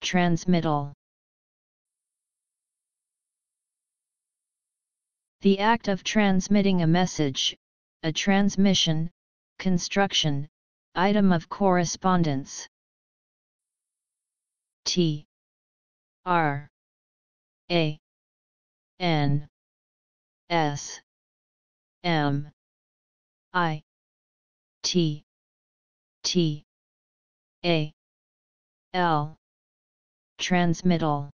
transmittal. The act of transmitting a message, a transmission, construction, item of correspondence. T. R. A. N. S. M. I. T. T. A. L Transmittal